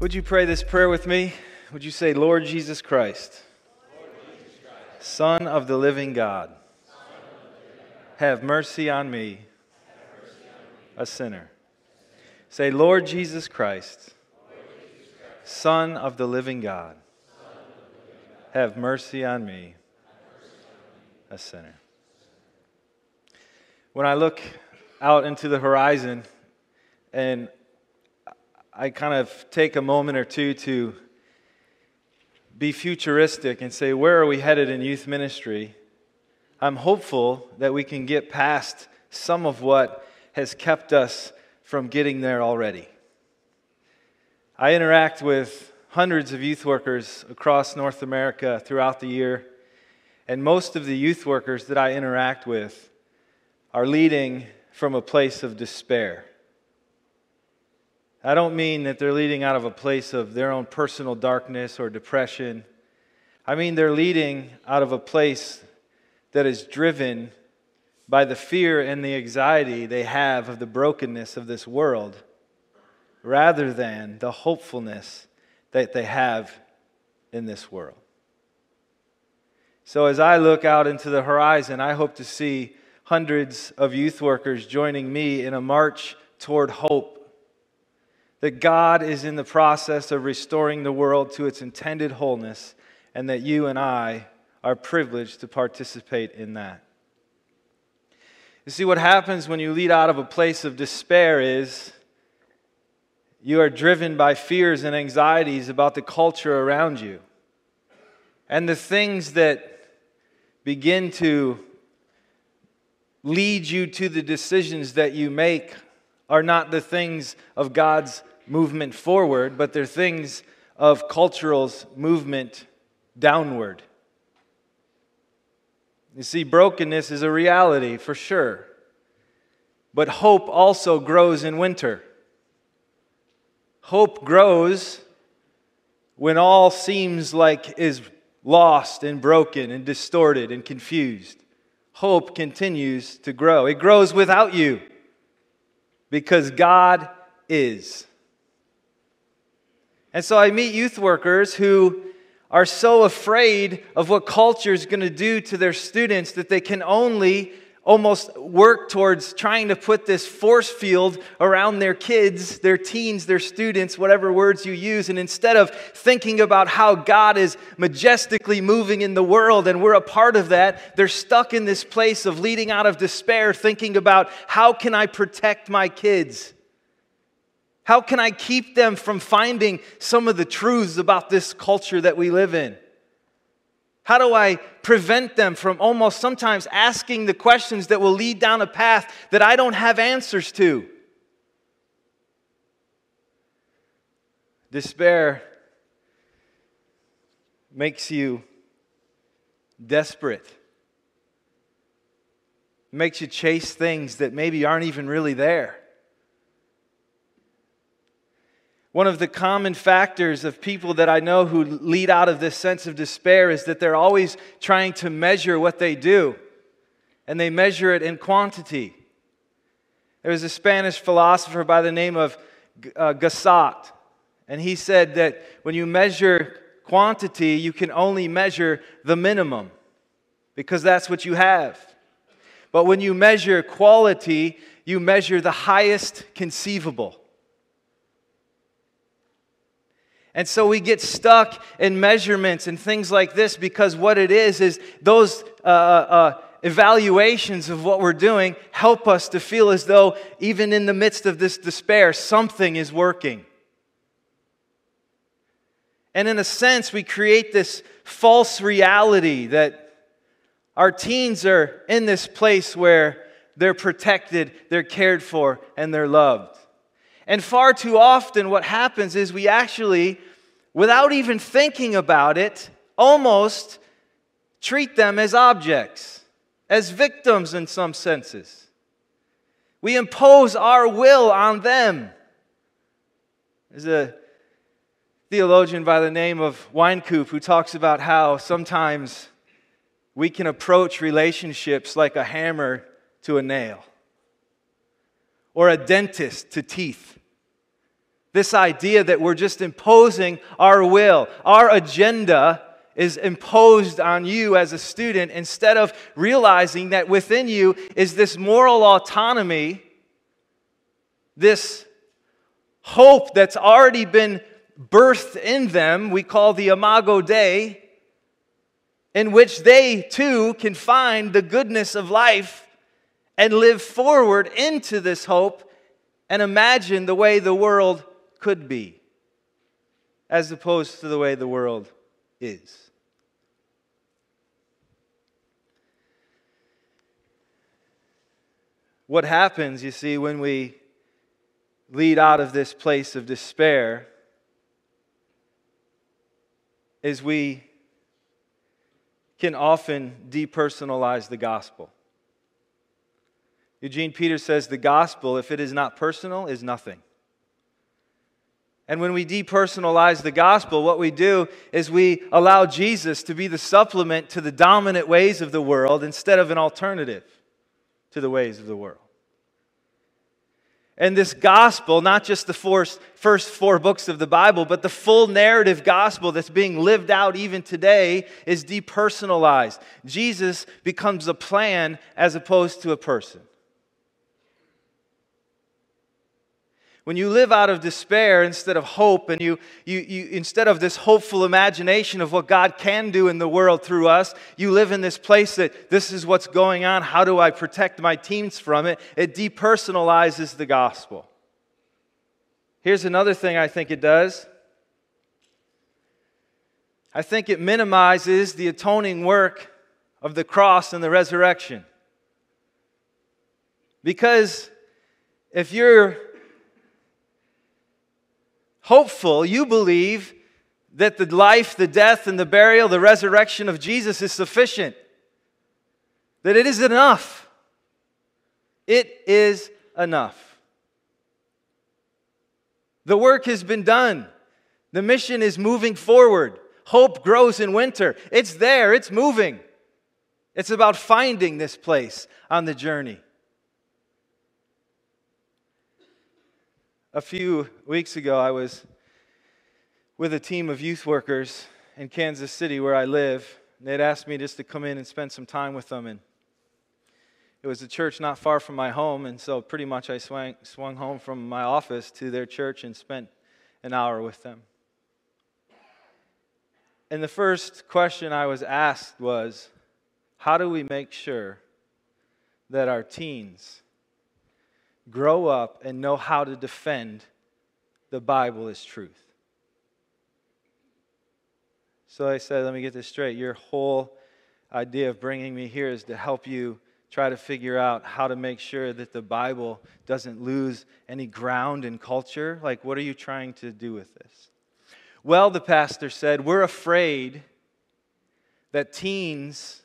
Would you pray this prayer with me? Would you say, Lord Jesus Christ, Son of the living God, have mercy on me, a sinner. Say, Lord Jesus Christ, Son of the living God, have mercy on me, a sinner. When I look out into the horizon and I kind of take a moment or two to be futuristic and say, where are we headed in youth ministry? I'm hopeful that we can get past some of what has kept us from getting there already. I interact with hundreds of youth workers across North America throughout the year, and most of the youth workers that I interact with are leading from a place of despair. I don't mean that they're leading out of a place of their own personal darkness or depression. I mean they're leading out of a place that is driven by the fear and the anxiety they have of the brokenness of this world rather than the hopefulness that they have in this world. So, as I look out into the horizon, I hope to see hundreds of youth workers joining me in a march toward hope. That God is in the process of restoring the world to its intended wholeness, and that you and I are privileged to participate in that. You see, what happens when you lead out of a place of despair is you are driven by fears and anxieties about the culture around you. And the things that begin to lead you to the decisions that you make are not the things of God's movement forward, but they're things of cultural's movement downward. You see, brokenness is a reality for sure, but hope also grows in winter. Hope grows when all seems like is lost and broken and distorted and confused. Hope continues to grow. It grows without you because God is. And so I meet youth workers who are so afraid of what culture is going to do to their students that they can only almost work towards trying to put this force field around their kids, their teens, their students, whatever words you use. And instead of thinking about how God is majestically moving in the world and we're a part of that, they're stuck in this place of leading out of despair, thinking about how can I protect my kids? How can I keep them from finding some of the truths about this culture that we live in? How do I prevent them from almost sometimes asking the questions that will lead down a path that I don't have answers to? Despair makes you desperate, makes you chase things that maybe aren't even really there. One of the common factors of people that I know who lead out of this sense of despair is that they're always trying to measure what they do, and they measure it in quantity. There was a Spanish philosopher by the name of uh, Gasset, and he said that when you measure quantity, you can only measure the minimum because that's what you have. But when you measure quality, you measure the highest conceivable. And so we get stuck in measurements and things like this because what it is is those uh, uh, uh, evaluations of what we're doing help us to feel as though, even in the midst of this despair, something is working. And in a sense, we create this false reality that our teens are in this place where they're protected, they're cared for, and they're loved. And far too often, what happens is we actually, without even thinking about it, almost treat them as objects, as victims in some senses. We impose our will on them. There's a theologian by the name of Wynkoop who talks about how sometimes we can approach relationships like a hammer to a nail or a dentist to teeth. This idea that we're just imposing our will, our agenda is imposed on you as a student instead of realizing that within you is this moral autonomy, this hope that's already been birthed in them, we call the Imago Dei, in which they too can find the goodness of life and live forward into this hope and imagine the way the world could be, as opposed to the way the world is. What happens, you see, when we lead out of this place of despair is we can often depersonalize the gospel. Eugene Peterson says the gospel, if it is not personal, is nothing. And when we depersonalize the gospel, what we do is we allow Jesus to be the supplement to the dominant ways of the world instead of an alternative to the ways of the world. And this gospel, not just the first, four books of the Bible, but the full narrative gospel that's being lived out even today, is depersonalized. Jesus becomes a plan as opposed to a person. When you live out of despair instead of hope, and you, you, you, instead of this hopeful imagination of what God can do in the world through us, you live in this place that this is what's going on. How do I protect my teams from it? It depersonalizes the gospel. Here's another thing I think it does I think it minimizes the atoning work of the cross and the resurrection. Because if you're hopeful, you believe that the life, the death, and the burial, the resurrection of Jesus is sufficient. That it is enough. It is enough. The work has been done. The mission is moving forward. Hope grows in winter. It's there, it's moving. It's about finding this place on the journey. A few weeks ago, I was with a team of youth workers in Kansas City, where I live. They'd asked me just to come in and spend some time with them. And it was a church not far from my home, and so pretty much I swung, swung home from my office to their church and spent an hour with them. And the first question I was asked was how do we make sure that our teens grow up and know how to defend the Bible as truth. So I said, let me get this straight. Your whole idea of bringing me here is to help you try to figure out how to make sure that the Bible doesn't lose any ground in culture. Like, what are you trying to do with this? Well, the pastor said, we're afraid that teens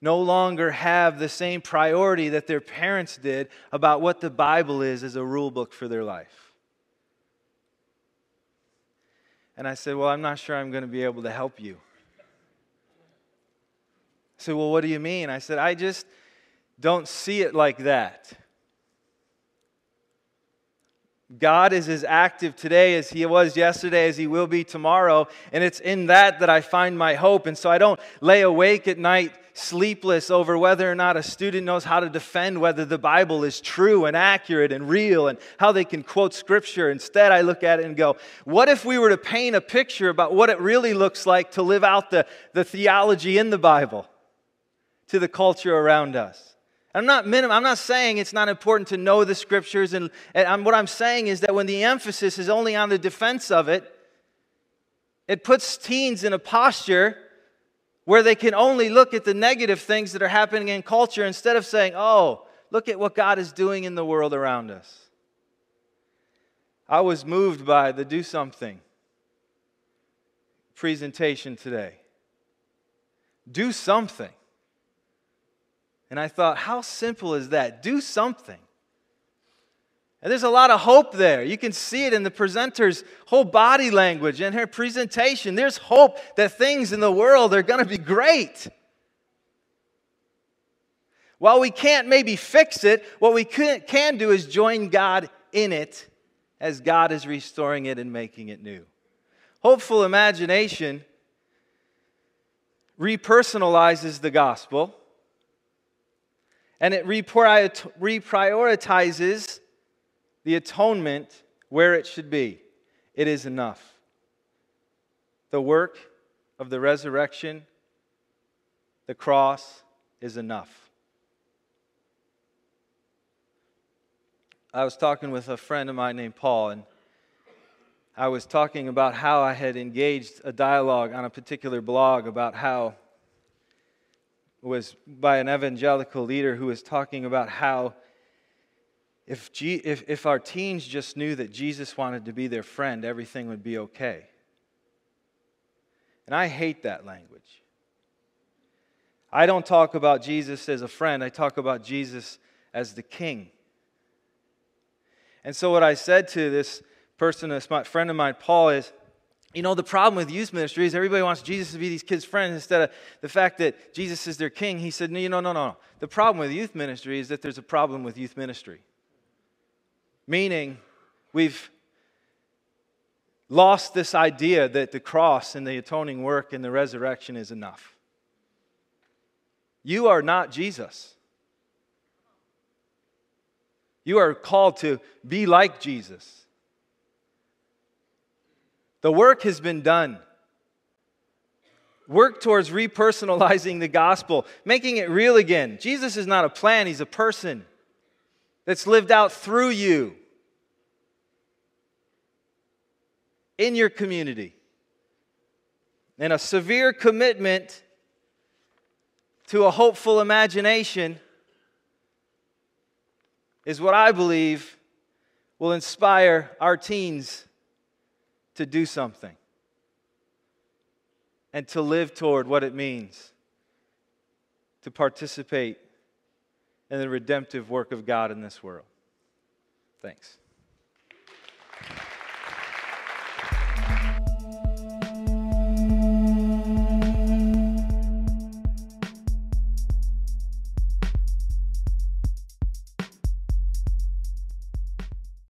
no longer have the same priority that their parents did about what the Bible is as a rule book for their life. And I said, Well, I'm not sure I'm going to be able to help you. I said, Well, what do you mean? I said, I just don't see it like that. God is as active today as He was yesterday, as He will be tomorrow. And it's in that that I find my hope. And so I don't lay awake at night sleepless over whether or not a student knows how to defend whether the Bible is true and accurate and real and how they can quote scripture. Instead, I look at it and go, what if we were to paint a picture about what it really looks like to live out the, the theology in the Bible to the culture around us? I'm not, minim- I'm not saying it's not important to know the scriptures, and, and I'm, what I'm saying is that when the emphasis is only on the defense of it, it puts teens in a posture where they can only look at the negative things that are happening in culture instead of saying, oh, look at what God is doing in the world around us. I was moved by the Do Something presentation today. Do something. And I thought, how simple is that? Do something. And there's a lot of hope there. You can see it in the presenter's whole body language and her presentation. There's hope that things in the world are going to be great. While we can't maybe fix it, what we can do is join God in it as God is restoring it and making it new. Hopeful imagination repersonalizes the gospel and it reprioritizes the atonement where it should be. It is enough. The work of the resurrection, the cross, is enough. I was talking with a friend of mine named Paul, and I was talking about how I had engaged a dialogue on a particular blog about how it was by an evangelical leader who was talking about how if, G, if, if our teens just knew that Jesus wanted to be their friend, everything would be okay. And I hate that language. I don't talk about Jesus as a friend, I talk about Jesus as the king. And so, what I said to this person, this friend of mine, Paul, is you know, the problem with youth ministry is everybody wants Jesus to be these kids' friends instead of the fact that Jesus is their king. He said, no, no, no, no. The problem with youth ministry is that there's a problem with youth ministry. Meaning, we've lost this idea that the cross and the atoning work and the resurrection is enough. You are not Jesus. You are called to be like Jesus. The work has been done. Work towards repersonalizing the gospel, making it real again. Jesus is not a plan, he's a person that's lived out through you in your community. And a severe commitment to a hopeful imagination is what I believe will inspire our teens to do something and to live toward what it means to participate in the redemptive work of God in this world. Thanks.